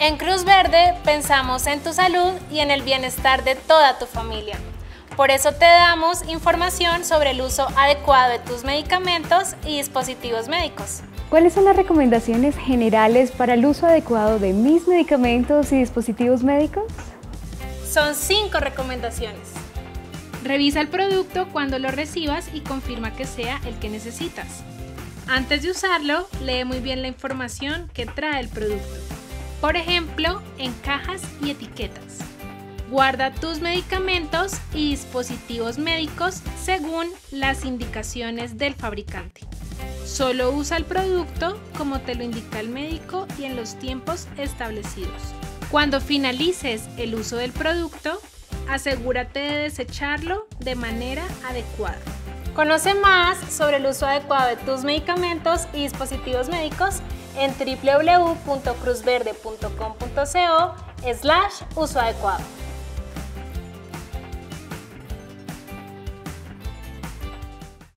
En Cruz Verde pensamos en tu salud y en el bienestar de toda tu familia. Por eso te damos información sobre el uso adecuado de tus medicamentos y dispositivos médicos. ¿Cuáles son las recomendaciones generales para el uso adecuado de mis medicamentos y dispositivos médicos? Son cinco recomendaciones. Revisa el producto cuando lo recibas y confirma que sea el que necesitas. Antes de usarlo, lee muy bien la información que trae el producto. Por ejemplo, en cajas y etiquetas. Guarda tus medicamentos y dispositivos médicos según las indicaciones del fabricante. Solo usa el producto como te lo indica el médico y en los tiempos establecidos. Cuando finalices el uso del producto, asegúrate de desecharlo de manera adecuada. Conoce más sobre el uso adecuado de tus medicamentos y dispositivos médicos en www.cruzverde.com.co slash uso adecuado.